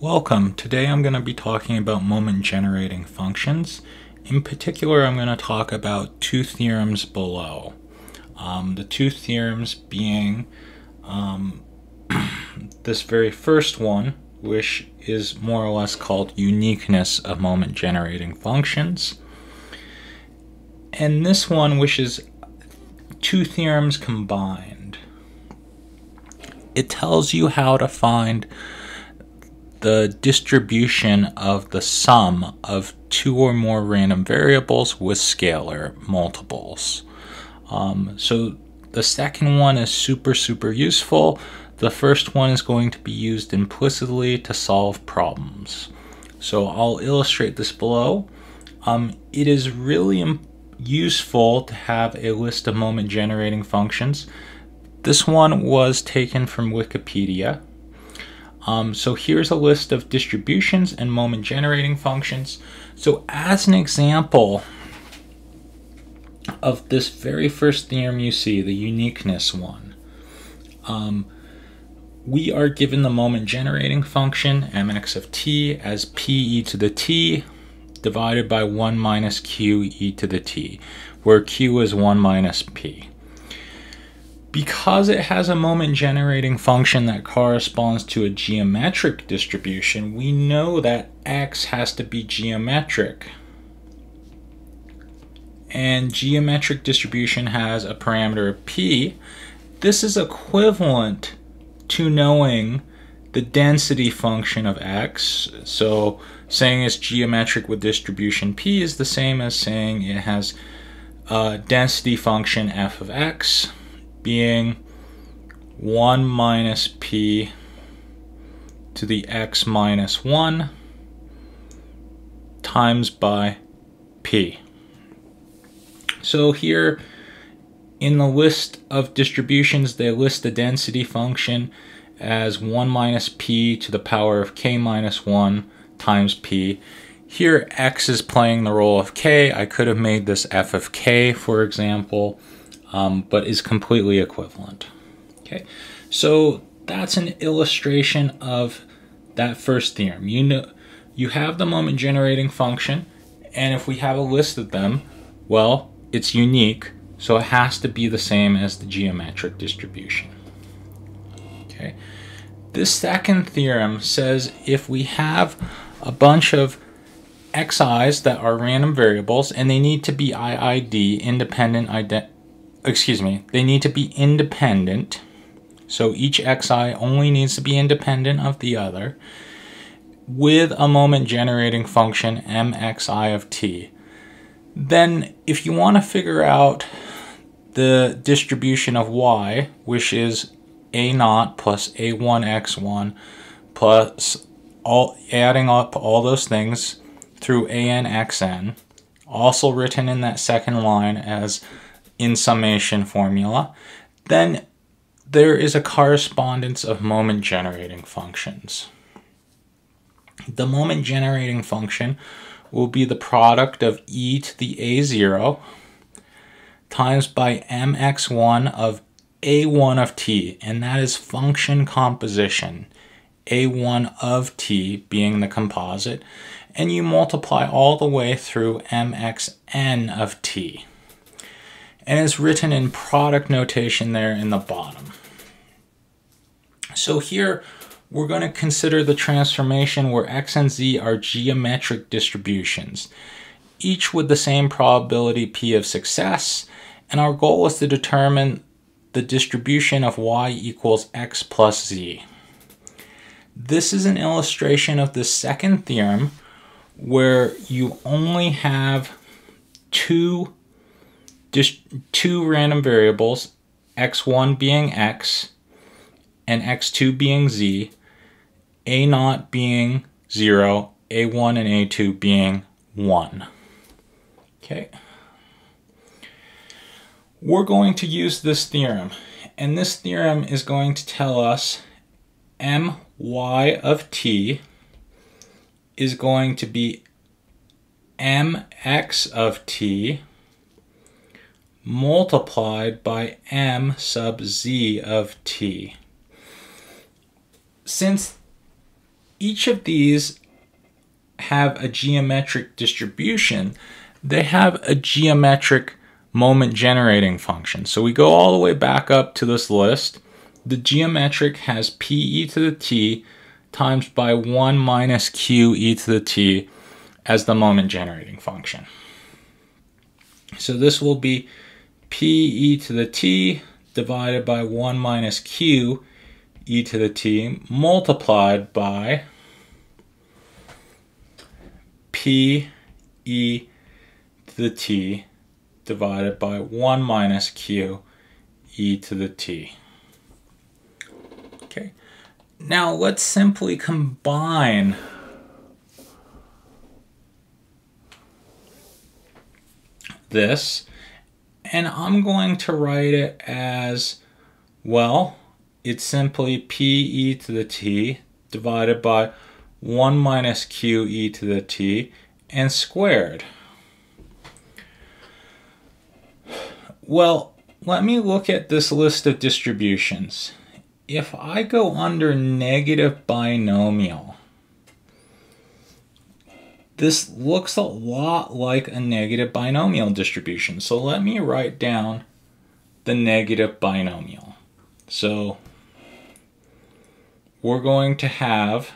Welcome. Today I'm going to be talking about moment generating functions. In particular, I'm going to talk about two theorems below. Um, the two theorems being um, this very first one, which is more or less called uniqueness of moment generating functions. And this one, which is two theorems combined. It tells you how to find the distribution of the sum of two or more random variables with scalar multiples. Um, so the second one is super, super useful. The first one is going to be used implicitly to solve problems. So I'll illustrate this below. Um, it is really useful to have a list of moment generating functions. This one was taken from Wikipedia. Um, so here's a list of distributions and moment generating functions. So as an example of this very first theorem you see, the uniqueness one, um, we are given the moment generating function mx of t as p e to the t divided by 1 minus q e to the t, where q is 1 minus p because it has a moment generating function that corresponds to a geometric distribution, we know that x has to be geometric. And geometric distribution has a parameter of p. This is equivalent to knowing the density function of x. So saying it's geometric with distribution p is the same as saying it has a density function f of x being 1 minus p to the x minus 1 times by p. So here in the list of distributions, they list the density function as 1 minus p to the power of k minus 1 times p. Here x is playing the role of k. I could have made this f of k, for example um, but is completely equivalent. Okay, so that's an illustration of that first theorem. You know, you have the moment generating function, and if we have a list of them, well, it's unique, so it has to be the same as the geometric distribution. Okay, this second theorem says if we have a bunch of xi's that are random variables and they need to be IID, independent ident excuse me, they need to be independent. So each xi only needs to be independent of the other with a moment generating function mxi of t. Then if you want to figure out the distribution of y, which is a naught plus a1x1 plus all adding up all those things through an xn, also written in that second line as in summation formula, then there is a correspondence of moment generating functions. The moment generating function will be the product of e to the a0 times by mx1 of a1 of t, and that is function composition, a1 of t being the composite, and you multiply all the way through mxn of t and it's written in product notation there in the bottom. So here we're going to consider the transformation where x and z are geometric distributions, each with the same probability p of success, and our goal is to determine the distribution of y equals x plus z. This is an illustration of the second theorem where you only have two just two random variables, x1 being x and x2 being z, a naught being 0, a1 and a2 being 1. Okay. We're going to use this theorem, and this theorem is going to tell us my of t is going to be mx of t multiplied by m sub z of t. Since each of these have a geometric distribution, they have a geometric moment generating function. So we go all the way back up to this list. The geometric has p e to the t times by 1 minus q e to the t as the moment generating function. So this will be p e to the t divided by 1 minus q e to the t multiplied by p e to the t divided by 1 minus q e to the t. Okay, now let's simply combine this and I'm going to write it as well it's simply p e to the t divided by 1 minus q e to the t and squared. Well, let me look at this list of distributions. If I go under negative binomial, this looks a lot like a negative binomial distribution. So let me write down the negative binomial. So we're going to have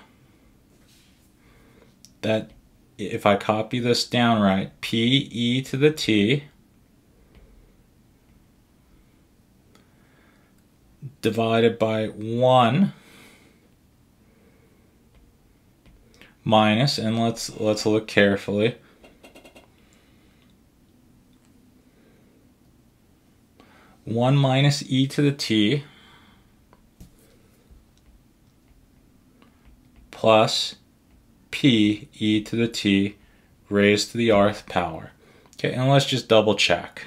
that if I copy this down right, p e to the t divided by 1 minus, and let's let's look carefully. One minus e to the t plus p e to the t raised to the rth power. Okay, and let's just double check.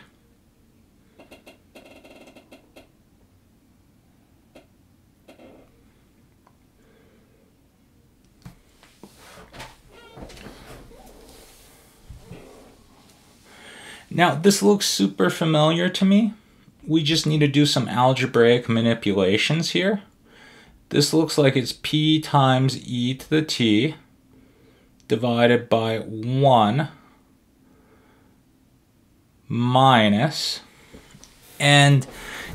Now, this looks super familiar to me. We just need to do some algebraic manipulations here. This looks like it's p times e to the t divided by 1 minus, and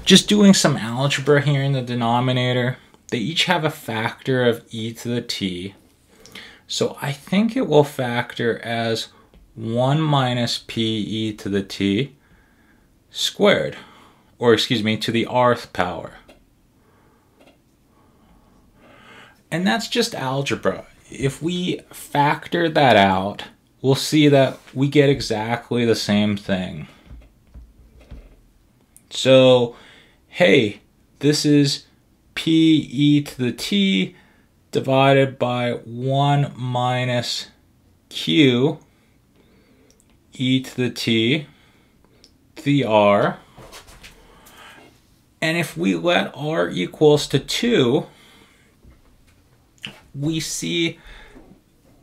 just doing some algebra here in the denominator, they each have a factor of e to the t. So I think it will factor as 1 minus p e to the t squared, or excuse me, to the rth power. And that's just algebra. If we factor that out, we'll see that we get exactly the same thing. So, hey, this is p e to the t divided by 1 minus q e to the t the r. And if we let r equals to 2, we see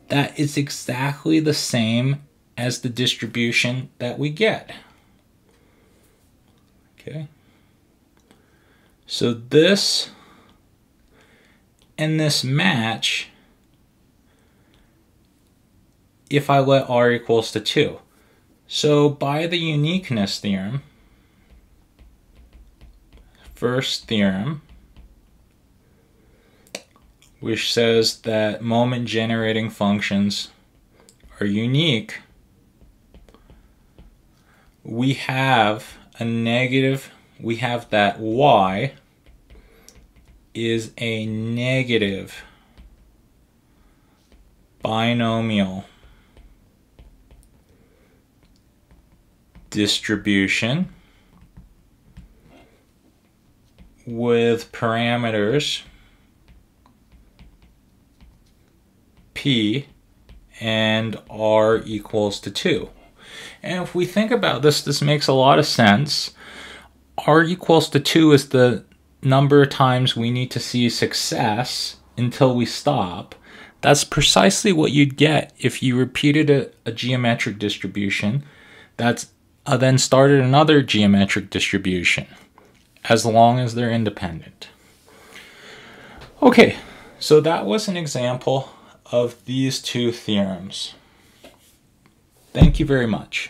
that it's exactly the same as the distribution that we get. Okay. So this and this match if I let r equals to 2. So by the uniqueness theorem, first theorem, which says that moment generating functions are unique, we have a negative, we have that y is a negative binomial distribution with parameters p and r equals to 2. And if we think about this, this makes a lot of sense. r equals to 2 is the number of times we need to see success until we stop. That's precisely what you'd get if you repeated a, a geometric distribution that's uh, then started another geometric distribution as long as they're independent. Okay, So that was an example of these two theorems. Thank you very much.